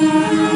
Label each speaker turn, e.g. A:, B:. A: Música